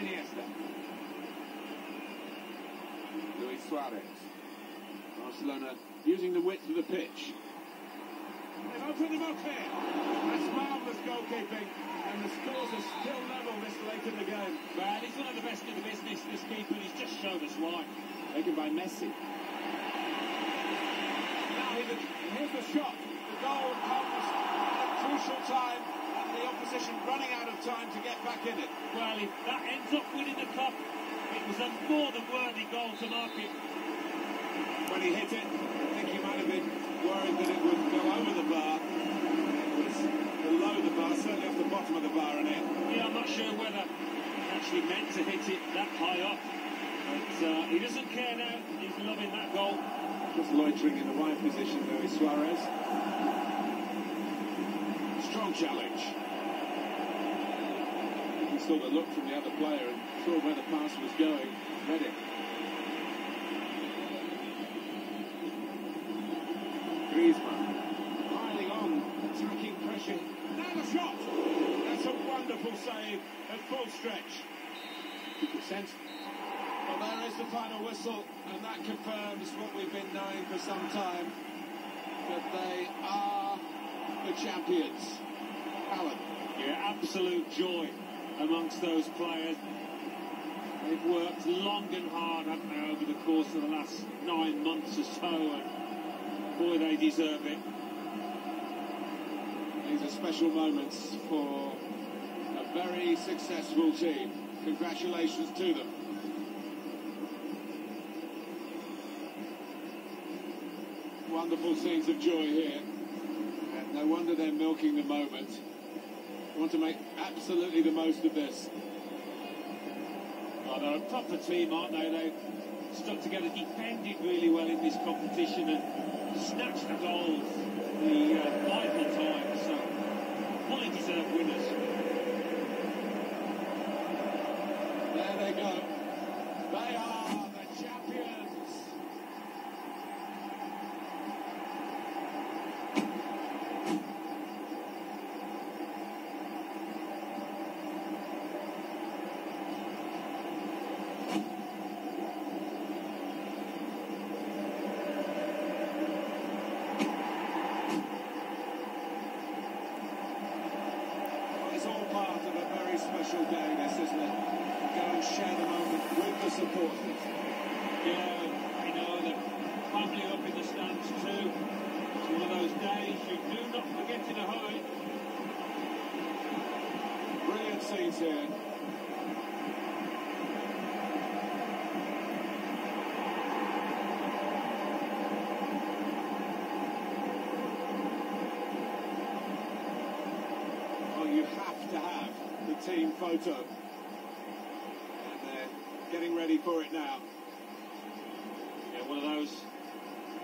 Iniesta. Luis Suarez. Barcelona using the width of the pitch. They've opened him up here. That's marvellous goalkeeping. And the scores are still level this late in the game. Man, he's one of the best in the business, this keeper. He's just shown us why. Taken by Messi. Now he's a shot. The goal comes at a crucial time opposition running out of time to get back in it. Well, if that ends up winning the cup, it was a more than worthy goal to mark it. When he hit it, I think he might have been worried that it would go over the bar. It was below the bar, certainly off the bottom of the bar and in. Yeah, I'm not sure whether he actually meant to hit it that high up. But uh, he doesn't care now. He's loving that goal. Just loitering in the wide position there is Suarez. Strong challenge. Saw the look from the other player and saw where the pass was going. Read it. Griezmann. Piling on, attacking pressure. Now the shot! That's a wonderful save at full stretch. Could sense well, there is the final whistle, and that confirms what we've been knowing for some time, that they are the champions. Alan. Yeah, absolute joy amongst those players. They've worked long and hard, haven't they, over the course of the last nine months or so, and boy, they deserve it. These are special moments for a very successful team. Congratulations to them. Wonderful scenes of joy here. And no wonder they're milking the moment. They want to make absolutely the most of this. Oh, they're a proper team, aren't they? They've stuck together, defended really well in this competition and snatched the goals the uh, vital times. So, fully deserved winners. There they go. They are the champions. It's all part of a very special day, this, isn't it? Go and share the moment with the supporters. Yeah, you know, the family up in the stands too. It's one of those days you do not forget in a hurry. Brilliant scenes here. Oh, you have to have the team photo. And they're getting ready for it now. Yeah, one of those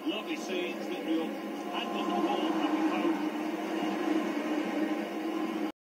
lovely scenes that you'll hang on the